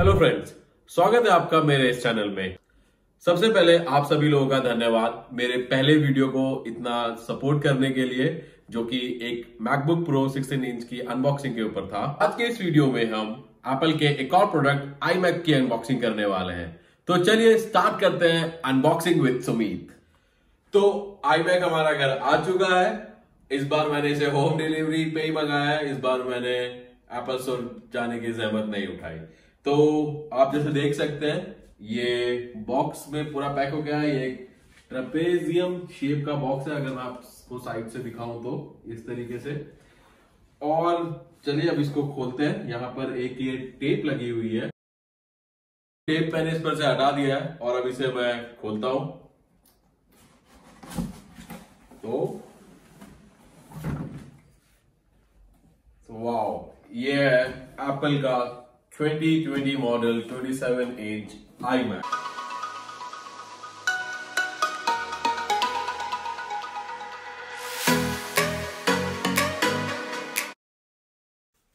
Hello friends स्वागत है आपका मेरे इस चैनल में। सबसे पहले आप सभी लोगों का धन्यवाद मेरे पहले वीडियो को इतना सपोर्ट करने के लिए, जो कि एक मैकबुक प्रो 16 इंच की अनबॉक्सिंग के ऊपर था। आज के इस वीडियो में हम एप्पल के एक और प्रोडक्ट आई की अनबॉक्सिंग करने वाले हैं। तो चलिए स्टार्ट करते हैं अनबॉक्सिंग विद सुमीत तो आई हमारा घर आ चुका है। इस बार मैंने इसे होम डिलीवरी पे ही मंगाया इस बार मैंने एप्पल स्टोर जाने की जहमत नहीं उठाई। तो आप जैसे देख सकते हैं, ये बॉक्स में पूरा पैक हो गया है। ये ट्रेपेजियम शेप का बॉक्स है, अगर मैं आपको साइड से दिखाऊँ तो इस तरीके से। और चलिए अब इसको खोलते हैं। यहाँ पर एक ये टेप लगी हुई है। टेप मैंने इस पर से हटा दिया है, और अब इसे मैं खोलता हूँ। तो वाओ ये है एप्पल का 2020 मॉडल 27 इंच आई मैक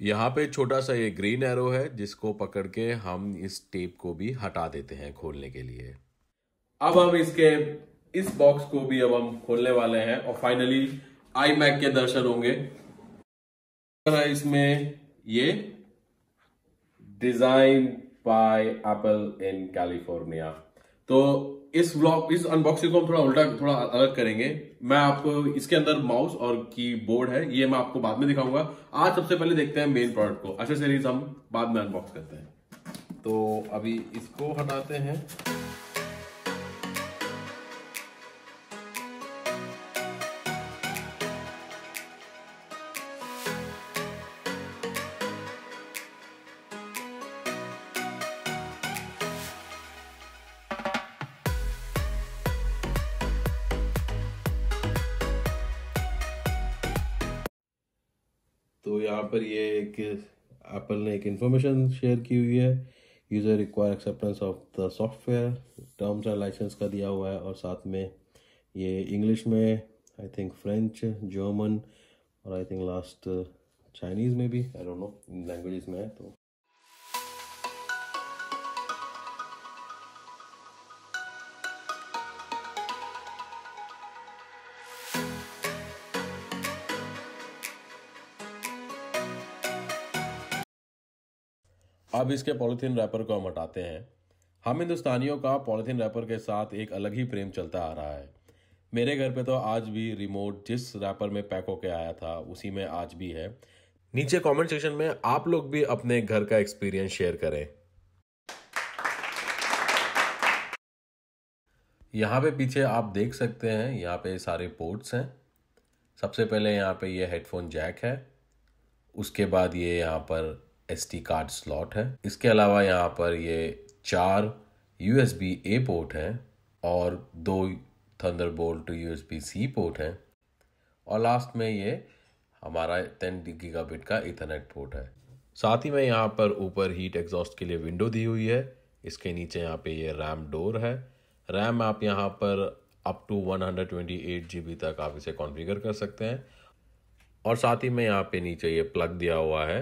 यहाँ पे छोटा सा ये ग्रीन एरो है, जिसको पकड़ के हम इस टेप को भी हटा देते हैं खोलने के लिए। अब हम इसके, इस बॉक्स को भी अब हम खोलने वाले हैं और फाइनली आई मैक के दर्शन होंगे। इसमें ये design by Apple in California तो इस ब्लॉग इस अनबॉक्सिंग को हम थोड़ा उल्टा, थोड़ा अलग करेंगे। मैं आपको, इसके अंदर माउस और कीबोर्ड है, ये मैं आपको बाद में दिखाऊँगा। आज सबसे पहले देखते हैं मेन प्रोडक्ट को। अच्छा सीरीज़ हम बाद में अनबॉक्स करते हैं। तो अभी इसको हटाते हैं। यहाँ पर ये एक एप्पल ने एक इंफॉर्मेशन शेयर की हुई है। User require acceptance of the software terms and license का दिया हुआ है और साथ में ये इंग्लिश में आई थिंक फ्रेंच जर्मन और आई थिंक लास्ट चाइनीज़ में भी आई डोंट नो इन लैंग्वेजेस में है तो अब इसके पॉलिथीन रैपर को हम हटाते हैं। हम हिंदुस्तानियों का पॉलिथीन रैपर के साथ एक अलग ही प्रेम चलता आ रहा है। मेरे घर पे तो आज भी रिमोट जिस रैपर में पैक होके आया था, उसी में आज भी है। नीचे कमेंट सेक्शन में आप लोग भी अपने घर का एक्सपीरियंस शेयर करें। यहाँ पे पीछे आप देख सकते हैं, यहाँ पे सारे पोर्ट्स हैं। सबसे पहले यहाँ पे ये हेडफोन जैक है। उसके बाद ये यहाँ पर एस कार्ड स्लॉट है। इसके अलावा यहाँ पर ये चार U S B A port हैं और दो Thunderbolt U S B C port हैं। और लास्ट में ये हमारा टेन गीगाबिट का इथरनेट पोर्ट है। साथ ही में यहाँ पर ऊपर हीट एग्जॉस्ट के लिए विंडो दी हुई है। इसके नीचे यहाँ पे ये रैम डोर है। रैम आप यहाँ पर up to one hundred twenty eight G B तक आप इसे कॉन्फ़िगर कर सकते हैं। और साथ ही में यहाँ पे नीचे ये प्लग दिया हुआ है।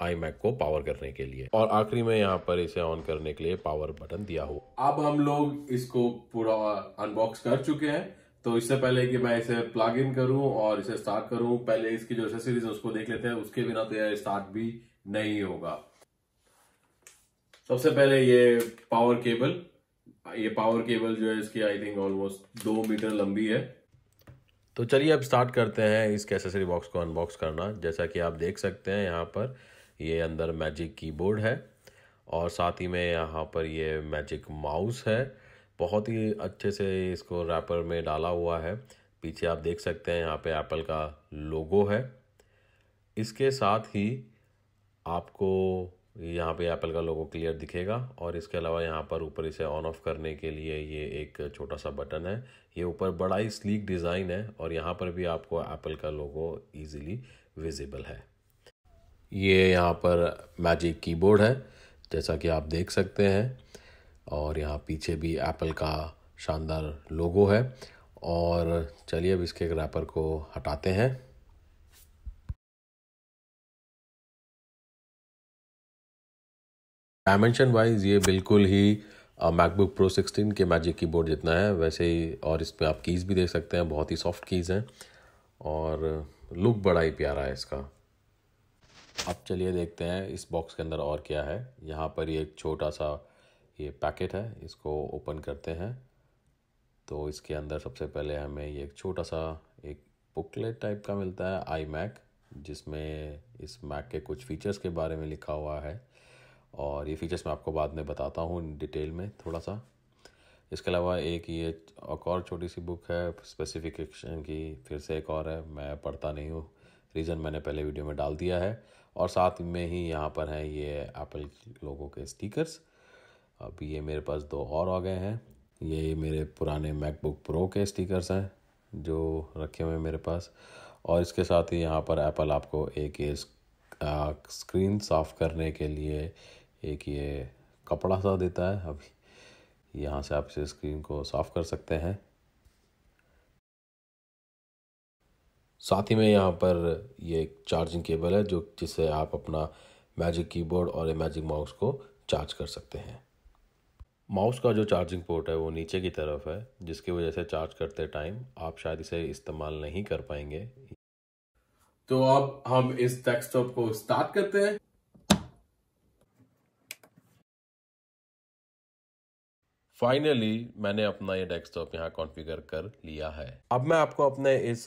आई मैक को पावर करने के लिए। और आखिरी में यहाँ पर इसे ऑन करने के लिए पावर बटन दिया हो। अब हम लोग इसको पूरा अनबॉक्स कर चुके हैं। तो इससे पहले कि मैं इसे प्लग इन करूँ और इसे स्टार्ट करूँ, पहले इसकी जो एसेसरीज है उसको देख लेते हैं। उसके बिना तो यह स्टार्ट भी नहीं होगा। सबसे पहले ये पावर केबल ये पावर केबल जो है इसकी आई थिंक ऑलमोस्ट दो मीटर लंबी है। तो चलिए अब स्टार्ट करते हैं इस एसेसरी बॉक्स को अनबॉक्स करना। जैसा कि आप देख सकते हैं यहाँ पर ये अंदर मैजिक कीबोर्ड है और साथ ही में यहाँ पर ये मैजिक माउस है। बहुत ही अच्छे से इसको रैपर में डाला हुआ है। पीछे आप देख सकते हैं यहाँ पे एप्पल का लोगो है। इसके साथ ही आपको यहाँ पे एप्पल का लोगो क्लियर दिखेगा और इसके अलावा यहाँ पर ऊपर इसे ऑन ऑफ़ करने के लिए ये एक छोटा सा बटन है। ये ऊपर बड़ा ही स्लीक डिज़ाइन है और यहाँ पर भी आपको एप्पल का लोगो इजीली विजिबल है। ये यहाँ पर मैजिक कीबोर्ड है, जैसा कि आप देख सकते हैं। और यहाँ पीछे भी एप्पल का शानदार लोगो है। और चलिए अब इसके रैपर को हटाते हैं। डायमेंशन वाइज ये बिल्कुल ही मैकबुक प्रो 16 के मैजिक कीबोर्ड जितना है, वैसे ही और इस पर आप कीज़ भी देख सकते हैं, बहुत ही सॉफ्ट कीज़ हैं। और लुक बड़ा ही प्यारा है इसका। अब चलिए देखते हैं इस बॉक्स के अंदर और क्या है। यहाँ पर ये एक छोटा सा ये पैकेट है, इसको ओपन करते हैं। तो इसके अंदर सबसे पहले हमें ये एक छोटा सा एक बुकलेट टाइप का मिलता है आई मैक जिसमें इस मैक के कुछ फीचर्स के बारे में लिखा हुआ है। और ये फीचर्स मैं आपको बाद में बताता हूँ डिटेल में थोड़ा सा। इसके अलावा एक ये एक और छोटी सी बुक है स्पेसिफिकेशन की, फिर से एक और है, मैं पढ़ता नहीं हूँ। रीज़न मैंने पहले वीडियो में डाल दिया है। और साथ में ही यहाँ पर हैं ये एप्पल लोगों के स्टिकर्स। अभी ये मेरे पास दो और आ गए हैं। ये मेरे पुराने मैकबुक प्रो के स्टिकर्स हैं जो रखे हुए हैं मेरे पास। और इसके साथ ही यहाँ पर एप्पल आपको एक ये स्क्रीन साफ़ करने के लिए एक ये कपड़ा सा देता है। अभी यहाँ से आप इसे स्क्रीन को साफ़ कर सकते हैं। साथ ही में यहाँ पर ये एक चार्जिंग केबल है जो जिससे आप अपना मैजिक कीबोर्ड और मैजिक माउस को चार्ज कर सकते हैं। माउस का जो चार्जिंग पोर्ट है वो नीचे की तरफ़ है जिसकी वजह से चार्ज करते टाइम आप शायद इसे इस्तेमाल नहीं कर पाएँगे। तो अब हम इस डेस्कटॉप को स्टार्ट करते हैं। फाइनली मैंने अपना ये डेस्कटॉप यहाँ कॉन्फ़िगर कर लिया है। अब मैं आपको अपने इस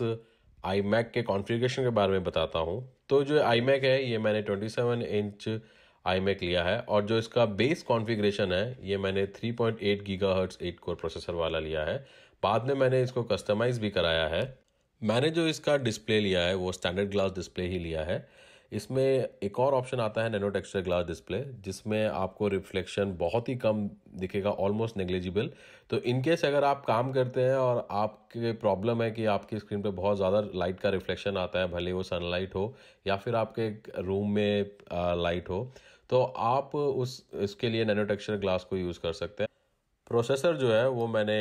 आई मैक के कॉन्फ़िगरेशन के बारे में बताता हूँ। तो जो आई मैक है, ये मैंने 27 इंच आई मैक लिया है और जो इसका बेस कॉन्फ़िगरेशन है, ये मैंने 3.8 point eight giga hertz eight core processor वाला लिया है। बाद में मैंने इसको कस्टमाइज़ भी कराया है। मैंने जो इसका डिस्प्ले लिया है, वो स्टैंडर्ड ग्लास डिस्प्ले ही लिया है। इसमें एक और ऑप्शन आता है नैनो टेक्सचर ग्लास डिस्प्ले जिसमें आपको रिफ्लेक्शन बहुत ही कम दिखेगा ऑलमोस्ट नेग्लिजिबल तो इनकेस अगर आप काम करते हैं और आपके प्रॉब्लम है कि आपकी स्क्रीन पे बहुत ज़्यादा लाइट का रिफ्लेक्शन आता है, भले वो सनलाइट हो, या फिर आपके रूम में लाइट हो तो आप उस, इसके लिए नैनो टेक्सचर ग्लास को यूज़ कर सकते हैं। प्रोसेसर जो है, वो मैंने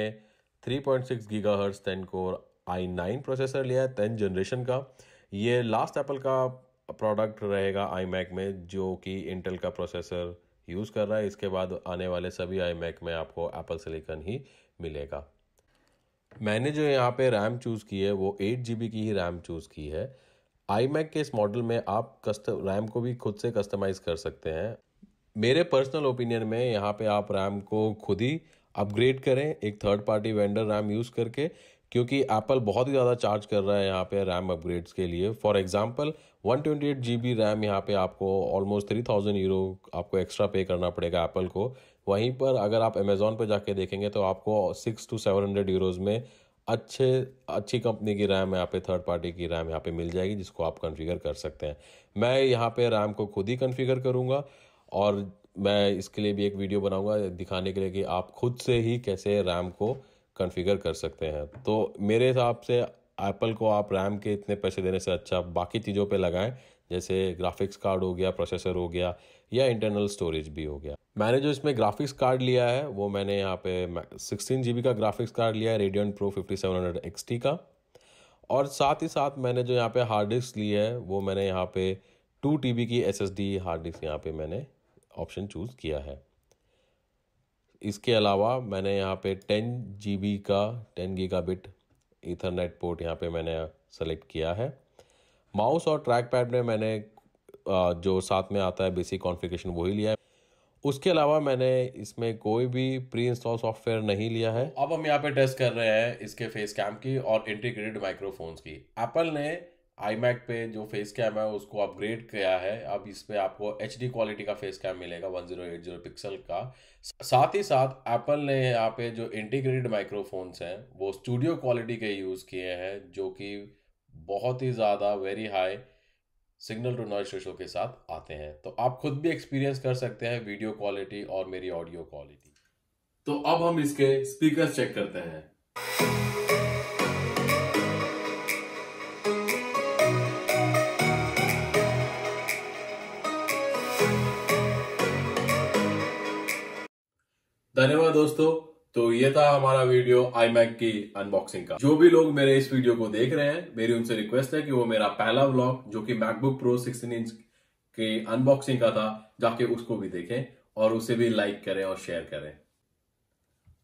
3.6 point six giga hertz ten core I nine processor लिया है टेन जनरेशन का। ये लास्ट एप्पल का प्रोडक्ट रहेगा आई मैक में, जो कि इंटेल का प्रोसेसर यूज़ कर रहा है। इसके बाद आने वाले सभी आई मैक में आपको एप्पल सिलिकन ही मिलेगा। मैंने जो यहाँ पे रैम चूज़ की है, वो एट जी की ही रैम चूज़ की है। आई मैक के इस मॉडल में आप कस्टम रैम को भी खुद से कस्टमाइज़ कर सकते हैं। मेरे पर्सनल ओपिनियन में यहाँ पे आप रैम को खुद ही अपग्रेड करें। एक third party vendor RAM use करके क्योंकि एप्पल बहुत ही ज़्यादा चार्ज कर रहा है यहाँ पे रैम अपग्रेड्स के लिए। For example 128 twenty eight G B RAM यहाँ पे आपको ऑलमोस्ट थ्री थाउज़ेंड यूरो आपको एक्स्ट्रा पे करना पड़ेगा एप्पल को। वहीं पर अगर आप अमेज़ोन पर जाके देखेंगे तो आपको six two seven hundred euros में अच्छे, अच्छी कंपनी की रैम यहाँ पे थर्ड पार्टी की रैम यहाँ पे मिल जाएगी, जिसको आप कन्फिगर कर सकते हैं। मैं यहाँ पे रैम को खुद ही कन्फिगर करूँगा और मैं इसके लिए भी एक वीडियो बनाऊँगा दिखाने के लिए कि आप खुद से ही कैसे रैम को कॉन्फ़िगर कर सकते हैं। तो मेरे हिसाब से एप्पल को आप रैम के इतने पैसे देने से अच्छा बाकी चीज़ों पे लगाएँ, जैसे ग्राफिक्स कार्ड हो गया प्रोसेसर हो गया, या इंटरनल स्टोरेज भी हो गया। मैंने जो इसमें ग्राफिक्स कार्ड लिया है, वो मैंने यहाँ पे सिक्सटीन जी का ग्राफिक्स कार्ड लिया है रेडियन प्रो फिफ्टी सेवन का। और साथ ही साथ मैंने जो यहाँ पे हार्ड डिस्क ली है, वो मैंने यहाँ पे टू टी की एस एस हार्ड डिस्क यहाँ पे मैंने ऑप्शन चूज़ किया है। इसके अलावा मैंने यहाँ पे टेन जी का, ten giga bit ethernet port यहाँ पे मैंने सेलेक्ट किया है। माउस और ट्रैक पैड में मैंने जो साथ में आता है बेसिक कॉन्फ़िगरेशन वही लिया है। उसके अलावा मैंने इसमें कोई भी प्री इंस्टॉल सॉफ्टवेयर नहीं लिया है। अब हम यहाँ पे टेस्ट कर रहे हैं इसके फेस कैम की और इंटीग्रेटेड माइक्रोफोन्स की। एप्पल ने आई मैक पे जो फेस कैम है, उसको अपग्रेड किया है। अब इस पर आपको एच डी क्वालिटी का फेस कैम मिलेगा 1080 पिक्सल का। साथ ही साथ एप्पल ने यहाँ पे जो इंटीग्रेटेड माइक्रोफोन्स हैं, वो स्टूडियो क्वालिटी के यूज़ किए हैं, जो कि बहुत ही ज़्यादा very high signal to noise ratio के साथ आते हैं। तो आप खुद भी एक्सपीरियंस कर सकते हैं वीडियो क्वालिटी और मेरी ऑडियो क्वालिटी तो अब हम इसके स्पीकर चेक करते हैं। धन्यवाद दोस्तों। तो ये था हमारा वीडियो आई मैक की अनबॉक्सिंग का। जो भी लोग मेरे इस वीडियो को देख रहे हैं, मेरी उनसे रिक्वेस्ट है कि वो मेरा पहला व्लॉग जो कि मैकबुक प्रो 16 इंच के अनबॉक्सिंग का था, जाके उसको भी देखें और उसे भी लाइक करें और शेयर करें।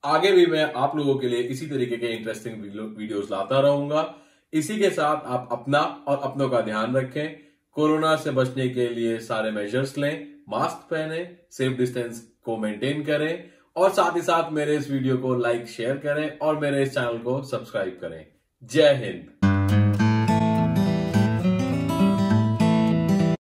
आगे भी मैं आप लोगों के लिए इसी तरीके के इंटरेस्टिंग वीडियोस लाता रहूँगा। इसी के साथ आप अपना और अपनों का ध्यान रखें। कोरोना से बचने के लिए सारे मेजर्स लें मास्क पहने सेफ़ डिस्टेंस को मेंटेन करें। और साथ ही साथ मेरे इस वीडियो को लाइक शेयर करें और मेरे इस चैनल को सब्सक्राइब करें। जय हिंद।